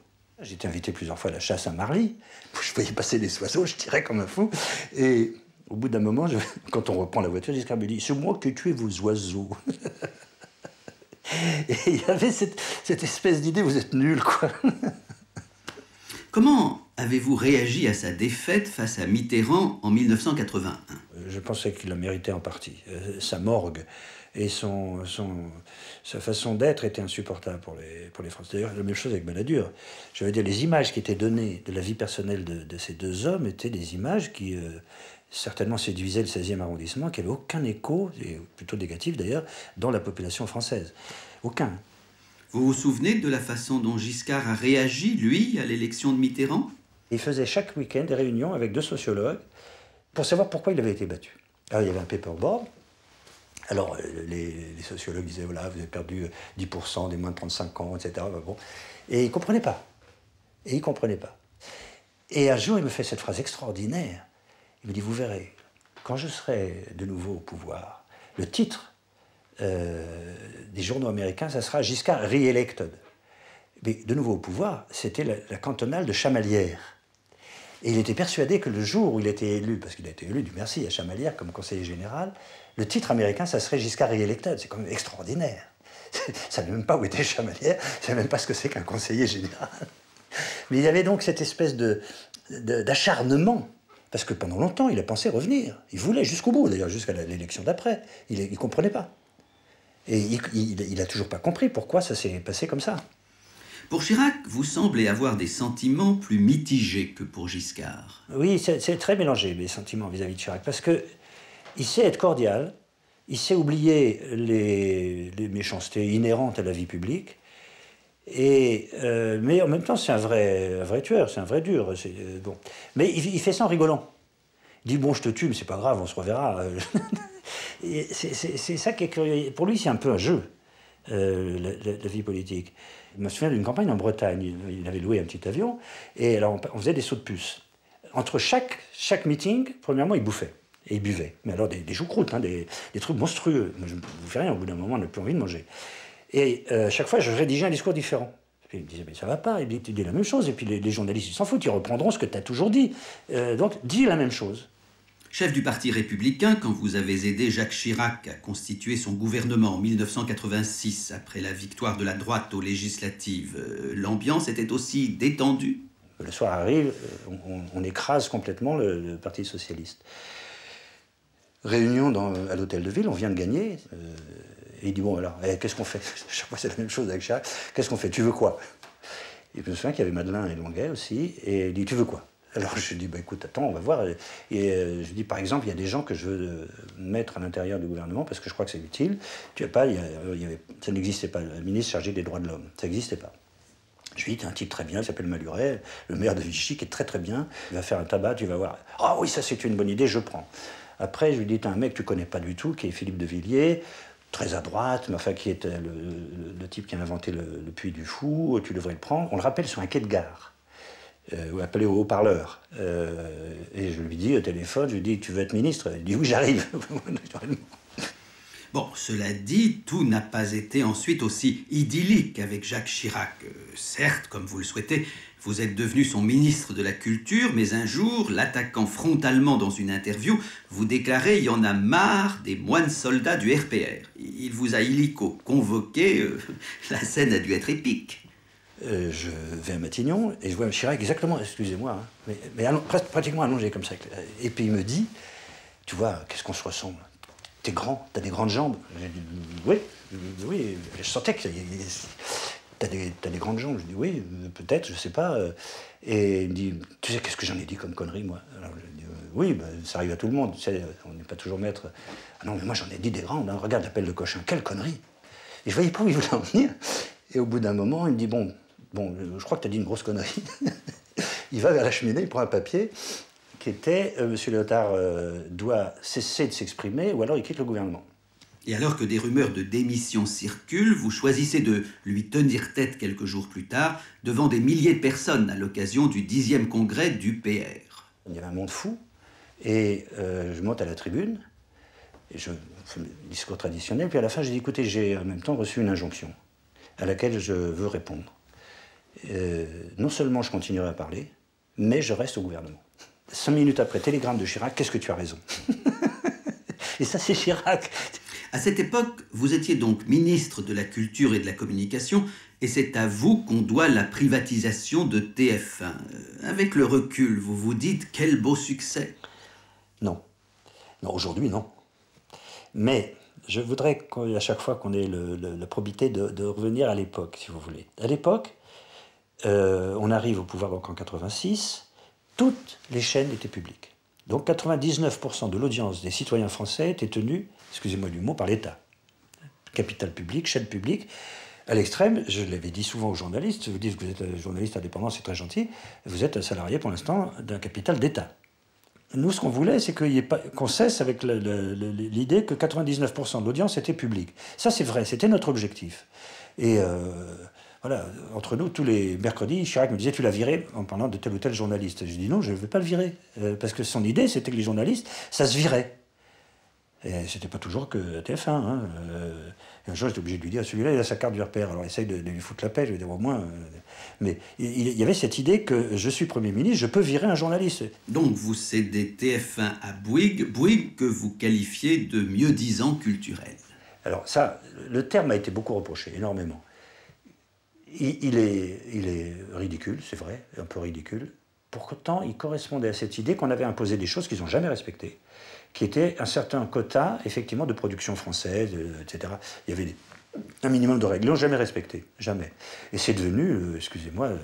[SPEAKER 2] J'ai été invité plusieurs fois à la chasse à Marly. Je voyais passer des oiseaux, je tirais comme un fou. Et au bout d'un moment, quand on reprend la voiture, Giscard me dit C'est moi qui ai tué vos oiseaux. Et il y avait cette, cette espèce d'idée Vous êtes nul, quoi.
[SPEAKER 1] Comment avez-vous réagi à sa défaite face à Mitterrand en 1981
[SPEAKER 2] Je pensais qu'il la méritait en partie. Euh, sa morgue et son, sa façon d'être était insupportable pour les, pour les Français. D'ailleurs, la même chose avec Balladur. Je veux dire, les images qui étaient données de la vie personnelle de, ces deux hommes étaient des images qui euh, certainement séduisaient le 16e arrondissement, qui n'avaient aucun écho, et plutôt négatif d'ailleurs, dans la population française. Aucun.
[SPEAKER 1] Vous vous souvenez de la façon dont Giscard a réagi, lui, à l'élection de Mitterrand?
[SPEAKER 2] Il faisait chaque week-end des réunions avec deux sociologues pour savoir pourquoi il avait été battu. Alors il y avait un paperboard alors, euh, les, sociologues disaient, voilà, vous avez perdu 10% des moins de 35 ans, etc. Bon. Et ils ne comprenaient pas. Et ils ne comprenaient pas. Et un jour, il me fait cette phrase extraordinaire. Il me dit, vous verrez, quand je serai de nouveau au pouvoir, le titre euh, des journaux américains, ça sera Giscard re-elected. Mais de nouveau au pouvoir, c'était la, la, cantonale de Chamalières. Et il était persuadé que le jour où il était élu, parce qu'il a été élu du Merci à Chamalières comme conseiller général, le titre américain, ça serait Giscard re-elected. C'est quand même extraordinaire. Ça ne même pas où était Chamalière, ne savait même pas ce que c'est qu'un conseiller général. Mais il avait donc cette espèce de, d'acharnement. Parce que pendant longtemps, il a pensé revenir. Il voulait jusqu'au bout, d'ailleurs, jusqu'à l'élection d'après. Il ne comprenait pas. Et il n'a toujours pas compris pourquoi ça s'est passé comme ça.
[SPEAKER 1] Pour Chirac, vous semblez avoir des sentiments plus mitigés que pour Giscard.
[SPEAKER 2] Oui, c'est très mélangé, mes sentiments vis-à-vis de Chirac. Parce que il sait être cordial, il sait oublier les, méchancetés inhérentes à la vie publique, et, euh, mais en même temps, c'est un vrai, vrai tueur, c'est un vrai dur. Euh, bon. Mais il, fait ça en rigolant. Il dit Bon, je te tue, mais c'est pas grave, on se reverra. c'est ça qui est curieux. Pour lui, c'est un peu un jeu, euh, la, vie politique. Je me souviens d'une campagne en Bretagne. Il avait loué un petit avion, et alors on, faisait des sauts de puce. Entre chaque, chaque meeting, premièrement, il bouffait et ils buvaient. Mais alors des, des choucroutes, hein, des, des, trucs monstrueux. je ne vous fais rien, au bout d'un moment, on n'a plus envie de manger. Et euh, chaque fois, je rédigeais un discours différent. il me disait, mais ça va pas, il dit, la même chose. Et puis les, journalistes, ils s'en foutent, ils reprendront ce que tu as toujours dit. Euh, donc, dis la même chose.
[SPEAKER 1] Chef du Parti républicain, quand vous avez aidé Jacques Chirac à constituer son gouvernement en 1986, après la victoire de la droite aux législatives, euh, l'ambiance était aussi détendue?
[SPEAKER 2] Le soir arrive, on, écrase complètement le Parti socialiste réunion à l'hôtel de ville, on vient de gagner. Euh, et il dit Bon, alors, eh, qu'est-ce qu'on fait? Chaque fois, c'est la même chose avec Chirac. Qu'est-ce qu'on fait? Tu veux quoi? Et je me souviens qu'il y avait Madeleine et Longuet aussi. Et il dit Tu veux quoi? Alors je dis, bah, écoute, attends, on va voir. Et euh, je dis, par exemple, il y a des gens que je veux euh, mettre à l'intérieur du gouvernement parce que je crois que c'est utile. Tu as pas, il y avait, ça n'existait pas, le ministre chargé des droits de l'homme. Ça n'existait pas. Je lui dis, un type très bien, il s'appelle Maluret, le maire de Vichy, qui est très très bien. Il va faire un tabac, tu vas voir. Ah oui, ça c'est une bonne idée, je prends. Après, je lui dis, t'as un mec que tu connais pas du tout, qui est Philippe de Villiers, très à droite, mais enfin qui est euh, le, type qui a inventé le, puits du fou, tu devrais le prendre. On le rappelle sur un quai de gare, euh, ou appelé au haut-parleur. Euh, et je lui dis au téléphone, je lui dis, tu veux être ministre? Il dit, oui, j'arrive.
[SPEAKER 1] Bon, cela dit, tout n'a pas été ensuite aussi idyllique avec Jacques Chirac. certes, comme vous le souhaitez, vous êtes devenu son ministre de la Culture, mais un jour, l'attaquant frontalement dans une interview, vous déclarez y en a marre des moines soldats du RPR. Il vous a illico convoqué. Euh, la scène a dû être épique.
[SPEAKER 2] Euh, je vais à Matignon et je vois Chirac exactement, excusez-moi, hein, mais, pratiquement allongé comme ça. Et puis il me dit Tu vois, qu'est-ce qu'on se ressemble? T'es grand, t'as des grandes jambes. oui, oui, je sentais que T'as des, as des grandes jambes Je dis oui, peut-être, je sais pas. Et il me dit, tu sais qu'est-ce que j'en ai dit comme connerie, moi? Alors je dis, euh, oui, ben, ça arrive à tout le monde, tu sais, on n'est pas toujours maître. Ah non, mais moi j'en ai dit des grandes, hein. regarde l'appel de cochon, quelle connerie Et je voyais pas où il voulait en venir. Et au bout d'un moment, il me dit, bon, bon je crois que tu as dit une grosse connerie. il va vers la cheminée, il prend un papier qui était, euh, Monsieur Léotard euh, doit cesser de s'exprimer ou alors il quitte le gouvernement.
[SPEAKER 1] Et alors que des rumeurs de démission circulent, vous choisissez de lui tenir tête quelques jours plus tard devant des milliers de personnes à l'occasion du 10e congrès du PR.
[SPEAKER 2] Il y avait un monde fou, et euh, je monte à la tribune, et je fais le discours traditionnel, puis à la fin je dis écoutez, j'ai en même temps reçu une injonction à laquelle je veux répondre. Euh, non seulement je continuerai à parler, mais je reste au gouvernement. Cinq minutes après, télégramme de Chirac, qu'est-ce que tu as raison Et ça, c'est Chirac.
[SPEAKER 1] À cette époque, vous étiez donc ministre de la Culture et de la Communication, et c'est à vous qu'on doit la privatisation de TF1. Euh, avec le recul, vous vous dites quel beau succès
[SPEAKER 2] Non. Non, aujourd'hui, non. Mais je voudrais à chaque fois qu'on ait la probité de, revenir à l'époque, si vous voulez. À l'époque, euh, on arrive au pouvoir donc en 86, toutes les chaînes étaient publiques. Donc 99% de l'audience des citoyens français était tenue, excusez-moi du mot, par l'État. Capital public, chaîne publique. À l'extrême, je l'avais dit souvent aux journalistes, vous dites que vous êtes un journaliste indépendant, c'est très gentil, vous êtes un salarié pour l'instant d'un capital d'État. Nous, ce qu'on voulait, c'est qu'on cesse avec l'idée que 99% de l'audience était publique. Ça, c'est vrai, c'était notre objectif. Et euh, voilà, entre nous, tous les mercredis, Chirac me disait Tu l'as viré en parlant de tel ou tel journaliste. Je dis Non, je ne vais pas le virer. Euh, parce que son idée, c'était que les journalistes, ça se virait. Et c'était pas toujours que TF1. Hein. Euh, un jour, j'étais obligé de lui dire celui-là, il a sa carte du repère. Alors essaye de, lui foutre la paix, je vais dire au moins. mais il, y avait cette idée que je suis Premier ministre, je peux virer un journaliste.
[SPEAKER 1] Donc vous cédez TF1 à Bouygues, Bouygues que vous qualifiez de mieux-disant culturel.
[SPEAKER 2] Alors ça, le terme a été beaucoup reproché, énormément. Il, est, il est ridicule, c'est vrai, un peu ridicule. Pourtant, il correspondait à cette idée qu'on avait imposé des choses qu'ils n'ont jamais respectées, qui était un certain quota, effectivement, de production française, euh, etc. Il y avait un minimum de règles, ils n'ont jamais respecté, jamais. Et c'est devenu, euh, excusez-moi, euh,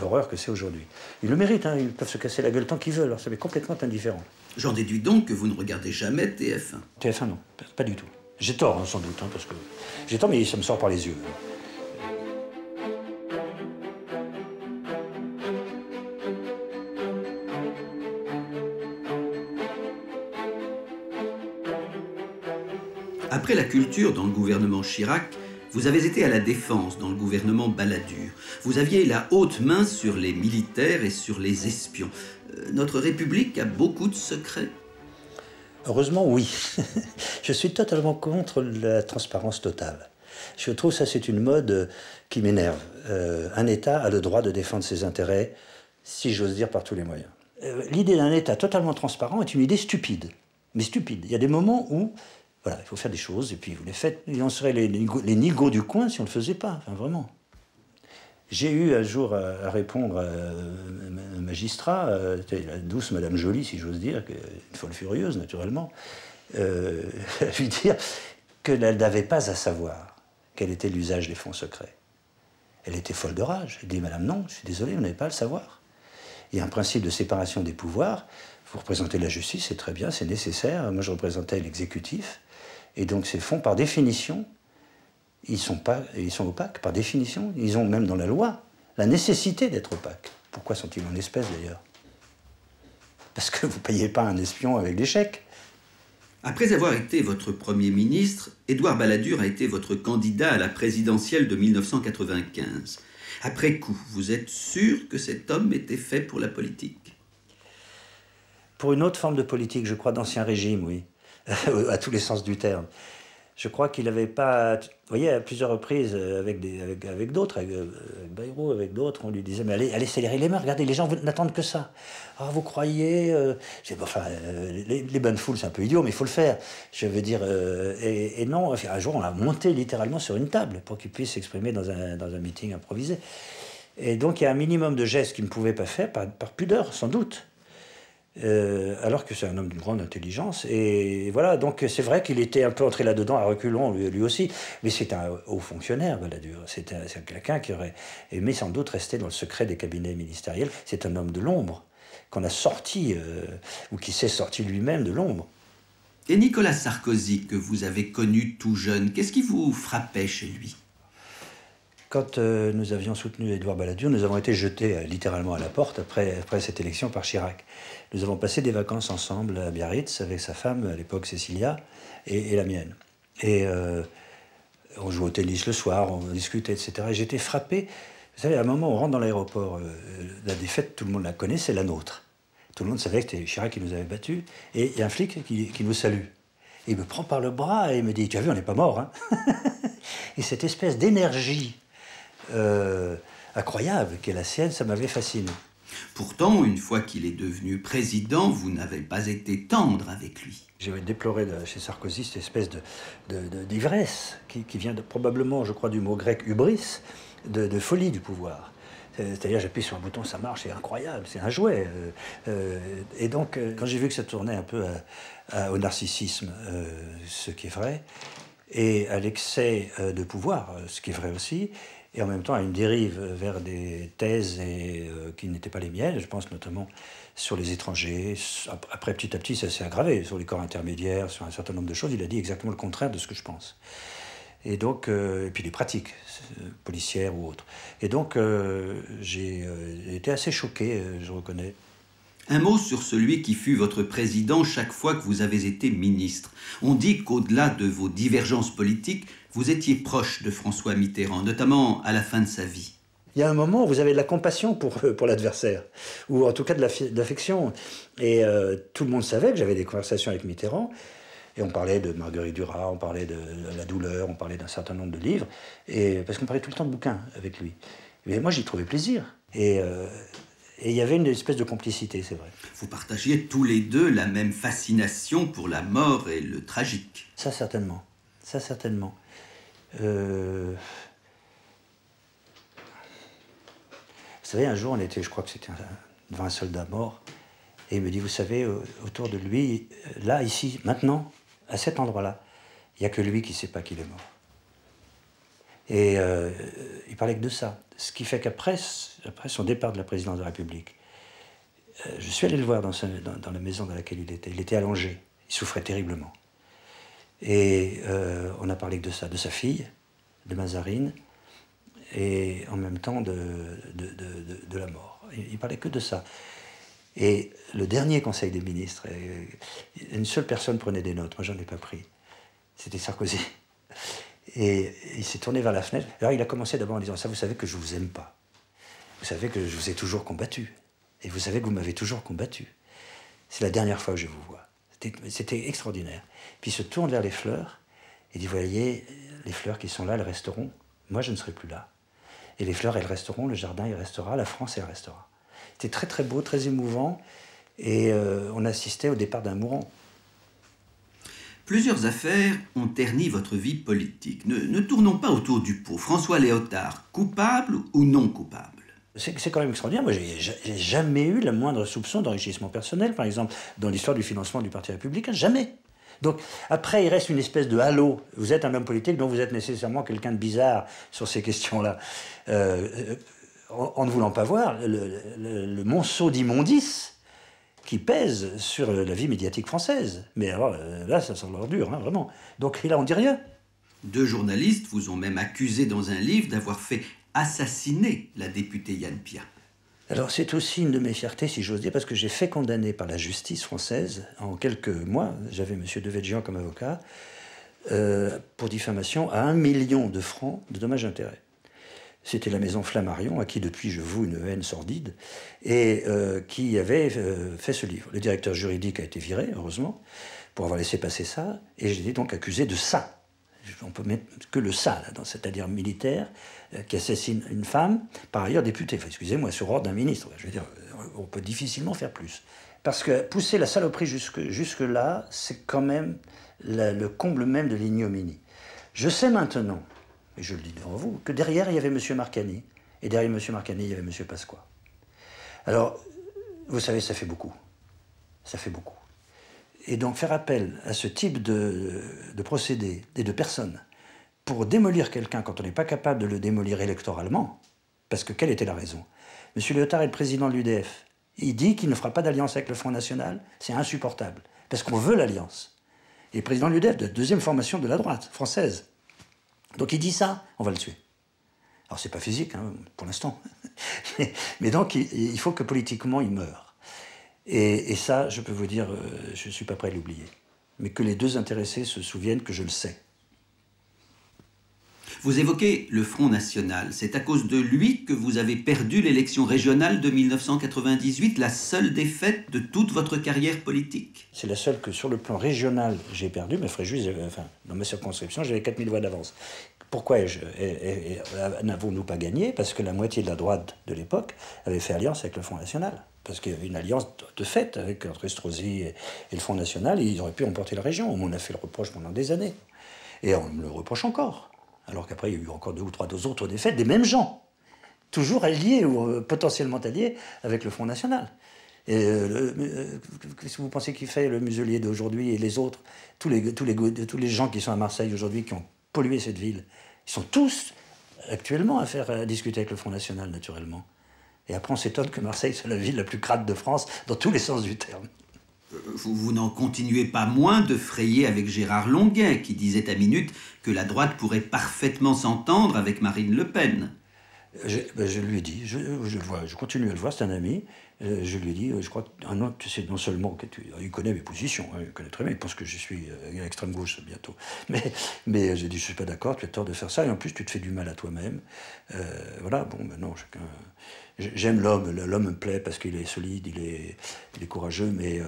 [SPEAKER 2] l'horreur que c'est aujourd'hui. Ils le méritent, hein, ils peuvent se casser la gueule tant qu'ils veulent, alors ça m'est complètement indifférent.
[SPEAKER 1] J'en déduis donc que vous ne regardez jamais TF1.
[SPEAKER 2] TF1, non, pas du tout. J'ai tort, hein, sans doute, hein, parce que j'ai tort, mais ça me sort par les yeux.
[SPEAKER 1] Après la culture dans le gouvernement Chirac, vous avez été à la défense dans le gouvernement Balladur. Vous aviez la haute main sur les militaires et sur les espions. Euh, notre République a beaucoup de secrets?
[SPEAKER 2] Heureusement, oui. je suis totalement contre la transparence totale. Je trouve ça c'est une mode qui m'énerve. Euh, un État a le droit de défendre ses intérêts, si j'ose dire, par tous les moyens. Euh, l'idée d'un État totalement transparent est une idée stupide. Mais stupide. Il y a des moments où voilà, il faut faire des choses, et puis vous les faites. Il en serait les, les, nigauds du coin si on ne le faisait pas, vraiment. J'ai eu un jour à, répondre à un magistrat, euh, la douce Madame Jolie, si j'ose dire, une folle furieuse, naturellement, euh, lui dire qu'elle n'avait pas à savoir quel était l'usage des fonds secrets. Elle était folle de rage. Elle dit Madame, non, je suis désolé, vous n'avez pas à le savoir. Il y a un principe de séparation des pouvoirs. Vous représentez la justice, c'est très bien, c'est nécessaire. Moi, je représentais l'exécutif. Et donc ces fonds, par définition, ils sont, pas, ils sont opaques, par définition. Ils ont même dans la loi la nécessité d'être opaques. Pourquoi sont-ils en espèces d'ailleurs? Parce que vous ne payez pas un espion avec des chèques.
[SPEAKER 1] Après avoir été votre Premier ministre, Édouard Balladur a été votre candidat à la présidentielle de 1995. Après coup, vous êtes sûr que cet homme était fait pour la politique?
[SPEAKER 2] Pour une autre forme de politique, je crois, d'ancien régime, oui. à tous les sens du terme. Je crois qu'il n'avait pas. Vous voyez, à plusieurs reprises, euh, avec, des, avec, d'autres, avec, euh, avec Bayrou, avec d'autres, on lui disait Mais allez, allez les mains, regardez, les gens n'attendent que ça. Ah, vous croyez. Euh, enfin, les, bonnes foules, c'est un peu idiot, mais il faut le faire. Je veux dire. et, non, un jour, on l'a monté littéralement sur une table pour qu'il puisse s'exprimer dans un, dans un meeting improvisé. Et donc, il y a un minimum de gestes qu'il ne pouvait pas faire, par pudeur, sans doute. Euh, alors que c'est un homme d'une grande intelligence. Et voilà, donc c'est vrai qu'il était un peu entré là-dedans à reculons, lui, aussi. Mais c'est un haut fonctionnaire, Balladur. C'est quelqu'un qui aurait aimé sans doute rester dans le secret des cabinets ministériels. C'est un homme de l'ombre, qu'on a sorti, euh, ou qui s'est sorti lui-même de l'ombre.
[SPEAKER 1] Et Nicolas Sarkozy, que vous avez connu tout jeune, qu'est-ce qui vous frappait chez lui?
[SPEAKER 2] Quand euh, nous avions soutenu Édouard Balladur, nous avons été jetés littéralement à la porte après, cette élection par Chirac. Nous avons passé des vacances ensemble à Biarritz avec sa femme, à l'époque Cécilia, et, la mienne. Et euh, on jouait au tennis le soir, on discutait, etc. Et j'étais frappé. Vous savez, à un moment, on rentre dans l'aéroport, euh, la défaite, tout le monde la connaît, c'est la nôtre. Tout le monde savait que c'était Chirac qui nous avait battus. Et il y a un flic qui, nous salue. il me prend par le bras et il me dit Tu as vu, on n'est pas mort. Hein et cette espèce d'énergie euh, incroyable qu'est la sienne, ça m'avait fasciné.
[SPEAKER 1] Pourtant, une fois qu'il est devenu président, vous n'avez pas été tendre avec lui.
[SPEAKER 2] J'ai déploré chez Sarkozy cette espèce d'ivresse de, qui, vient probablement, je crois, du mot grec hubris, de, folie du pouvoir. C'est-à-dire, j'appuie sur un bouton, ça marche, c'est incroyable, c'est un jouet. Euh, euh, et donc, euh, quand j'ai vu que ça tournait un peu au narcissisme, ce qui est vrai, et à l'excès de pouvoir, ce qui est vrai aussi, et en même temps à une dérive vers des thèses et, qui n'étaient pas les miennes, je pense notamment sur les étrangers. Après, petit à petit, ça s'est aggravé sur les corps intermédiaires, sur un certain nombre de choses. Il a dit exactement le contraire de ce que je pense. Et donc, euh, et puis les pratiques euh, policières ou autres. Et donc, euh, j'ai été assez choqué, je reconnais.
[SPEAKER 1] Un mot sur celui qui fut votre président chaque fois que vous avez été ministre. On dit qu'au-delà de vos divergences politiques, vous étiez proche de François Mitterrand, notamment à la fin de sa vie.
[SPEAKER 2] Il y a un moment où vous avez de la compassion pour, pour l'adversaire, ou en tout cas de l'affection. Et tout le monde savait que j'avais des conversations avec Mitterrand. Et on parlait de Marguerite Duras, on parlait de La douleur, on parlait d'un certain nombre de livres, et, parce qu'on parlait tout le temps de bouquins avec lui. Mais moi, j'y trouvais plaisir. Euh, et il y avait une espèce de complicité, c'est vrai.
[SPEAKER 1] Vous partagiez tous les deux la même fascination pour la mort et le tragique.
[SPEAKER 2] Ça, certainement. Ça, certainement. Euh, vous savez, un jour, on était, je crois que c'était devant un soldat mort, et il me dit, vous savez, autour de lui, là, ici, maintenant, à cet endroit-là, il n'y a que lui qui ne sait pas qu'il est mort. Et euh, il parlait que de ça. Ce qui fait qu'après après son départ de la présidence de la République, euh, je suis allé le voir dans, dans, la maison dans laquelle il était. Il était allongé, il souffrait terriblement. Et euh, on a parlé de ça, de sa fille, de Mazarine, et en même temps de, de, de, la mort. Il, il parlait que de ça. Et le dernier Conseil des ministres, une seule personne prenait des notes, moi j'en ai pas pris. C'était Sarkozy. Et il s'est tourné vers la fenêtre. Alors il a commencé d'abord en disant Ça, vous savez que je vous aime pas. Vous savez que je vous ai toujours combattu. Et vous savez que vous m'avez toujours combattu. C'est la dernière fois que je vous vois. C'était extraordinaire. Puis il se tourne vers les fleurs et dit Voyez, les fleurs qui sont là, elles resteront. Moi, je ne serai plus là. Et les fleurs, elles resteront, le jardin, il restera, la France, elle restera. C'était très très beau, très émouvant, et euh, on assistait au départ d'un mourant.
[SPEAKER 1] Plusieurs affaires ont terni votre vie politique. Ne, tournons pas autour du pot. François Léotard, coupable ou non coupable?
[SPEAKER 2] C'est quand même extraordinaire. Moi, j'ai jamais eu le moindre soupçon d'enrichissement personnel, par exemple, dans l'histoire du financement du Parti républicain. Jamais. Donc, après, il reste une espèce de halo. Vous êtes un homme politique, donc vous êtes nécessairement quelqu'un de bizarre sur ces questions-là. Euh, en, ne voulant pas voir le, monceau d'immondices qui pèse sur la vie médiatique française. Mais alors euh, là, ça sent l'ordure, hein, vraiment. Donc là, on dit rien.
[SPEAKER 1] Deux journalistes vous ont même accusé dans un livre d'avoir fait assassiner la députée Yann Pia.
[SPEAKER 2] Alors c'est aussi une de mes fiertés, si j'ose dire, parce que j'ai fait condamner par la justice française en quelques mois, j'avais M. Devedjian comme avocat, euh, pour diffamation à un million de francs de dommages intérêts. C'était la maison Flammarion, à qui depuis je voue une haine sordide, et euh, qui avait euh, fait ce livre. Le directeur juridique a été viré, heureusement, pour avoir laissé passer ça, et j'ai été donc accusé de ça. On peut mettre que le ça, c'est-à-dire militaire, euh, qui assassine une femme, par ailleurs député. Excusez-moi, sur ordre d'un ministre. Je veux dire, on peut difficilement faire plus. Parce que pousser la saloperie jusque, jusque là, c'est quand même le comble même de l'ignominie. Je sais maintenant et je le dis devant vous, que derrière, il y avait M. Marcani. Et derrière M. Marcani, il y avait M. Pasqua. Alors, vous savez, ça fait beaucoup. Ça fait beaucoup. Et donc, faire appel à ce type de, de procédé et de personnes pour démolir quelqu'un quand on n'est pas capable de le démolir électoralement, parce que quelle était la raison? M. Lyotard est le président de l'UDF. Il dit qu'il ne fera pas d'alliance avec le Front National. C'est insupportable, parce qu'on veut l'alliance. Il est président de l'UDF, de deuxième formation de la droite française. Donc il dit ça, on va le tuer. Alors c'est pas physique hein, pour l'instant, mais donc il, faut que politiquement il meure. Et, ça, je peux vous dire, euh, je ne suis pas prêt à l'oublier. Mais que les deux intéressés se souviennent que je le sais.
[SPEAKER 1] Vous évoquez le Front National. C'est à cause de lui que vous avez perdu l'élection régionale de 1998, la seule défaite de toute votre carrière politique?
[SPEAKER 2] C'est la seule que sur le plan régional j'ai perdu, mais Fréjus, enfin, dans ma circonscription, j'avais 4000 voix d'avance. Pourquoi n'avons-nous pas gagné? Parce que la moitié de la droite de l'époque avait fait alliance avec le Front National. Parce qu'il y avait une alliance de fait avec, entre Estrosi et, le Front National, ils auraient pu emporter la région. On a fait le reproche pendant des années. Et on me le reproche encore. Alors qu'après, il y a eu encore deux ou trois autres défaites des mêmes gens. Toujours alliés ou euh, potentiellement alliés avec le Front National. Et euh, euh, qu'est-ce que vous pensez qu'il fait le muselier d'aujourd'hui et les autres tous les, tous, les, tous les gens qui sont à Marseille aujourd'hui, qui ont pollué cette ville, ils sont tous actuellement à faire à discuter avec le Front National, naturellement. Et après, on s'étonne que Marseille soit la ville la plus crade de France, dans tous les sens du terme.
[SPEAKER 1] Vous, vous n'en continuez pas moins de frayer avec Gérard Longuet, qui disait à Minute que la droite pourrait parfaitement s'entendre avec Marine Le Pen.
[SPEAKER 2] Je, ben, je, lui ai dit, je, je, vois, je continue à le voir, c'est un ami. Euh, je lui ai dit, je crois qu'un autre, tu sais, non seulement tu, il connaît mes positions, hein, il connaît très bien, il pense que je suis euh, à l'extrême gauche bientôt. Mais, mais j'ai dit, je suis pas d'accord, tu as tort de faire ça, et en plus tu te fais du mal à toi-même. Euh, voilà, bon, non, chacun. J'aime l'homme, l'homme me plaît parce qu'il est solide, il est, il est courageux, mais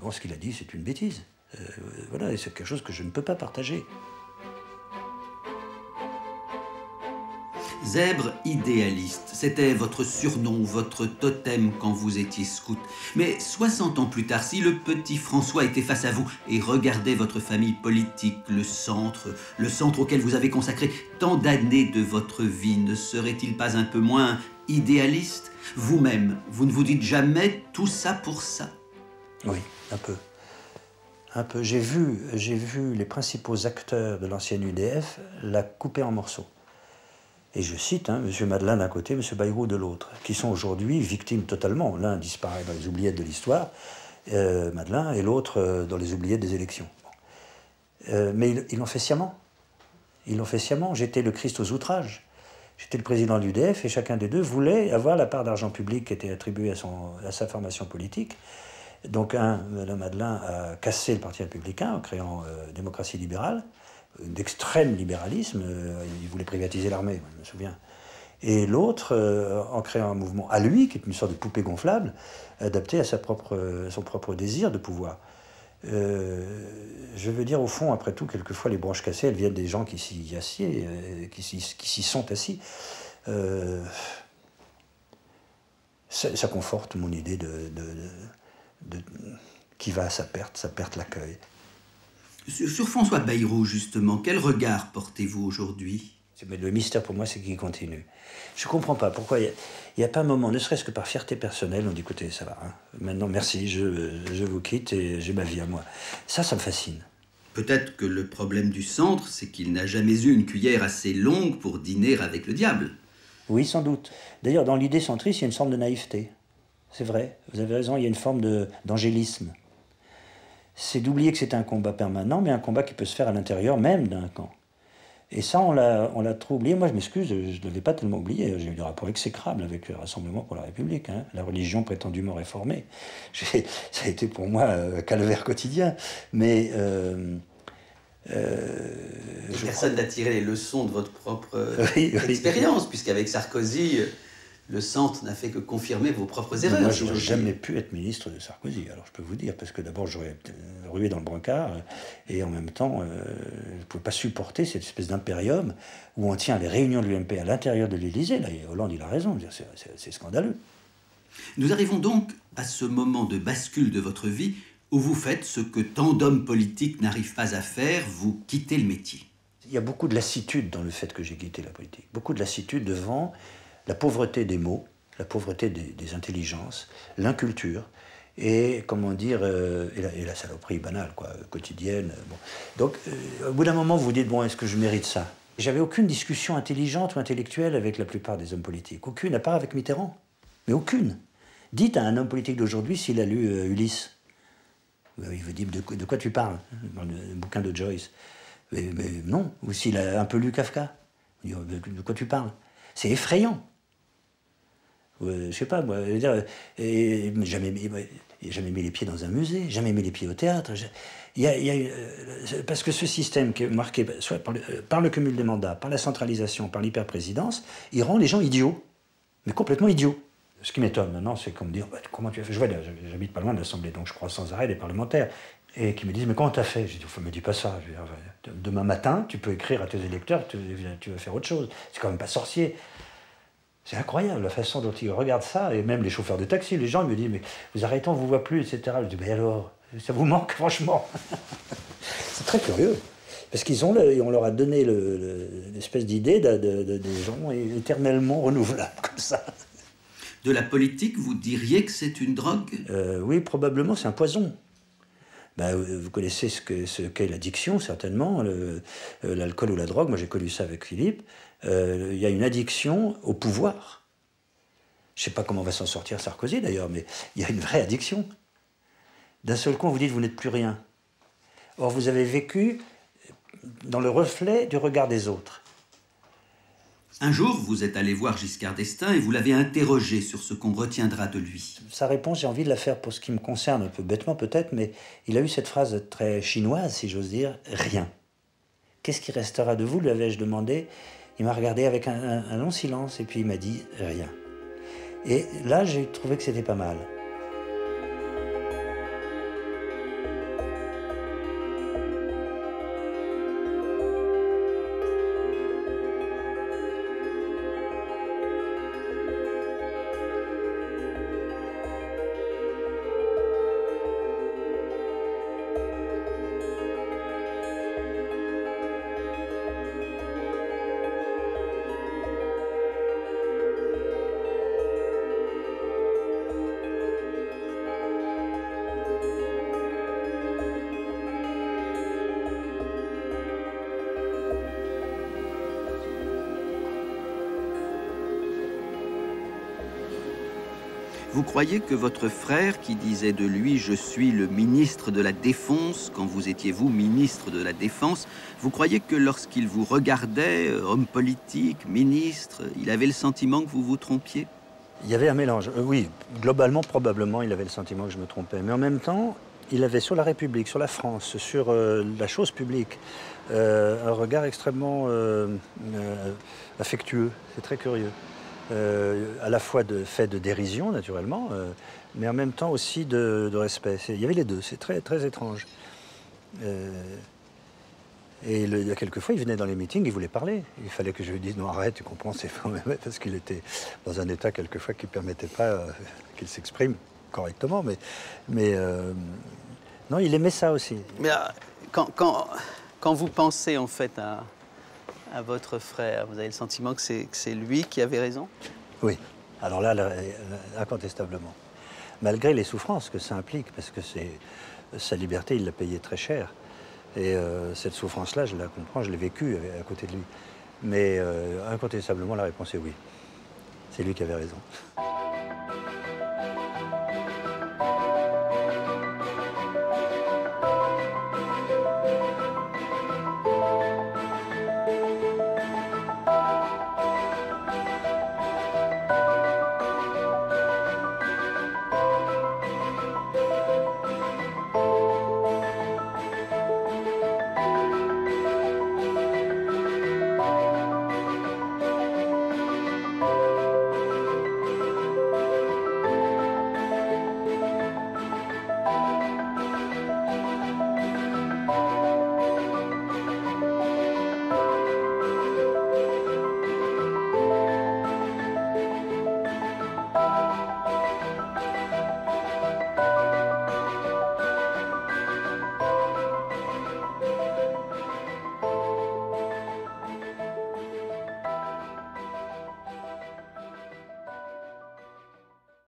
[SPEAKER 2] bon, ce qu'il a dit, c'est une bêtise. voilà, et c'est quelque chose que je ne peux pas partager.
[SPEAKER 1] Zèbre idéaliste, c'était votre surnom, votre totem quand vous étiez scout. Mais 60 ans plus tard, si le petit François était face à vous et regardait votre famille politique, le centre, le centre auquel vous avez consacré tant d'années de votre vie, ne serait-il pas un peu moins idéaliste? Vous-même, vous ne vous dites jamais tout ça pour ça?
[SPEAKER 2] Oui, un peu. Un peu. J'ai vu, j'ai vu les principaux acteurs de l'ancienne UDF la couper en morceaux et je cite hein, M. Madeleine d'un côté, M. Bayrou de l'autre, qui sont aujourd'hui victimes totalement. L'un disparaît dans les oubliettes de l'histoire, euh, Madeleine, et l'autre euh, dans les oubliettes des élections. Euh, mais ils l'ont fait sciemment. Ils l'ont fait sciemment. J'étais le Christ aux outrages. J'étais le président de l'UDF et chacun des deux voulait avoir la part d'argent public qui était attribuée à, son, sa formation politique. Donc, un, Mme Madeleine a cassé le Parti républicain en créant Démocratie libérale d'extrême libéralisme. Euh, il voulait privatiser l'armée, je me souviens. Et l'autre, euh, en créant un mouvement à lui, qui est une sorte de poupée gonflable, adapté à sa propre, son propre désir de pouvoir. Euh, je veux dire, au fond, après tout, quelquefois, les branches cassées, elles viennent des gens qui s'y qui s'y sont assis. ça, conforte mon idée de, de, qui va à sa perte, sa perte l'accueil.
[SPEAKER 1] Sur, François Bayrou, justement, quel regard portez-vous aujourd'hui?
[SPEAKER 2] Le mystère pour moi, c'est qu'il continue. Je ne comprends pas pourquoi il n'y a, pas un moment, ne serait-ce que par fierté personnelle, on dit écoutez, ça va, hein. maintenant merci, je, je, vous quitte et j'ai ma vie à moi. Ça, ça me fascine.
[SPEAKER 1] Peut-être que le problème du centre, c'est qu'il n'a jamais eu une cuillère assez longue pour dîner avec le diable.
[SPEAKER 2] Oui, sans doute. D'ailleurs, dans l'idée centriste, il y a une forme de naïveté. C'est vrai, vous avez raison, il y a une forme d'angélisme c'est d'oublier que c'est un combat permanent, mais un combat qui peut se faire à l'intérieur même d'un camp. Et ça, on l'a trop oublié. Moi, je m'excuse, je ne l'avais pas tellement oublié. J'ai eu des rapports exécrables avec le Rassemblement pour la République, hein. la religion prétendument réformée. Ça a été pour moi un calvaire quotidien. Mais. Euh,
[SPEAKER 1] euh, personne n'a tiré les leçons de votre propre expérience, puisqu'avec Sarkozy, le centre n'a fait que confirmer vos propres erreurs.
[SPEAKER 2] Moi, je n'aurais jamais pu être ministre de Sarkozy, alors je peux vous dire, parce que d'abord, j'aurais rué dans le brancard, et en même temps, euh, je ne pouvais pas supporter cette espèce d'impérium où on tient les réunions de l'UMP à l'intérieur de l'Élysée. Là, Hollande, il a raison, c'est scandaleux.
[SPEAKER 1] Nous arrivons donc à ce moment de bascule de votre vie où vous faites ce que tant d'hommes politiques n'arrivent pas à faire, vous quittez le métier.
[SPEAKER 2] Il y a beaucoup de lassitude dans le fait que j'ai quitté la politique, beaucoup de lassitude devant la pauvreté des mots, la pauvreté des, intelligences, l'inculture, et comment dire, euh, et, la, saloperie banale, quotidienne. Bon. Donc, euh, au bout d'un moment, vous vous dites, bon, est-ce que je mérite ça? J'avais aucune discussion intelligente ou intellectuelle avec la plupart des hommes politiques. Aucune, à part avec Mitterrand. Mais aucune. Dites à un homme politique d'aujourd'hui s'il a lu euh, Ulysse. Il vous dit, de, quoi tu parles le bouquin de Joyce? Mais, non. Ou s'il a un peu lu Kafka. de quoi tu parles? C'est effrayant je sais pas, moi, dire, et, jamais, jamais mis les pieds dans un musée, jamais mis les pieds au théâtre. Il y a, euh, parce que ce système qui est marqué soit par le, euh, cumul des mandats, par la centralisation, par l'hyperprésidence, il rend les gens idiots, mais complètement idiots. Ce qui m'étonne maintenant, c'est comme dire, bah, comment tu as fait? Je vois, j'habite pas loin de l'Assemblée, donc je crois sans arrêt les parlementaires. et qui me disent Mais comment t'as fait? Je dis Me dis pas ça. demain matin, tu peux écrire à tes électeurs, tu, tu vas faire autre chose. C'est quand même pas sorcier. C'est incroyable la façon dont ils regardent ça, et même les chauffeurs de taxi, les gens ils me disent Mais vous arrêtez, on vous voit plus, etc. Je dis Mais alors, ça vous manque, franchement C'est très curieux. Parce qu'ils ont, on leur a donné l'espèce d'idée de, des gens éternellement renouvelables, comme ça.
[SPEAKER 1] De la politique, vous diriez que c'est une drogue?
[SPEAKER 2] Euh, Oui, probablement, c'est un poison. Ben, vous connaissez ce qu'est ce qu'est l'addiction, certainement, euh, l'alcool ou la drogue. Moi, j'ai connu ça avec Philippe. Euh, il y a une addiction au pouvoir. Je ne sais pas comment va s'en sortir Sarkozy, d'ailleurs, mais il y a une vraie addiction. D'un seul coup, on vous dit que vous n'êtes plus rien. Or, vous avez vécu dans le reflet du regard des autres.
[SPEAKER 1] Un jour, vous êtes allé voir Giscard d'Estaing et vous l'avez interrogé sur ce qu'on retiendra de lui.
[SPEAKER 2] Sa réponse, j'ai envie de la faire pour ce qui me concerne, un peu bêtement peut-être, mais il a eu cette phrase très chinoise, si j'ose dire, rien. Qu'est-ce qui restera de vous? lui avais-je demandé. Il m'a regardé avec un, long silence et puis il m'a dit rien. Et là, j'ai trouvé que c'était pas mal.
[SPEAKER 1] Croyez que votre frère, qui disait de lui Je suis le ministre de la Défense, quand vous étiez vous ministre de la Défense, vous croyez que lorsqu'il vous regardait, euh, homme politique, ministre, il avait le sentiment que vous vous trompiez?
[SPEAKER 2] Il y avait un mélange. Euh, oui, globalement, probablement, il avait le sentiment que je me trompais. Mais en même temps, il avait sur la République, sur la France, sur euh, la chose publique, un regard extrêmement affectueux. C'est très curieux. Euh, à la fois de fait de dérision, naturellement, euh, mais en même temps aussi de, respect. Il y avait les deux, c'est très, très étrange. Euh, et il y a quelques fois, il venait dans les meetings, il voulait parler. Il fallait que je lui dise non, arrête, tu comprends, c'est parce qu'il était dans un état quelquefois qui ne permettait pas qu'il s'exprime correctement. Mais, mais non, il aimait ça aussi.
[SPEAKER 1] Mais quand, quand, quand vous pensez en fait à, à votre frère Vous avez le sentiment que c'est lui qui avait raison?
[SPEAKER 2] Oui. Alors là, incontestablement. Malgré les souffrances que ça implique, parce que sa liberté, il l'a payé très cher. Et euh, cette souffrance-là, je la comprends, je l'ai vécue à côté de lui. Mais euh, incontestablement, la réponse est oui. C'est lui qui avait raison.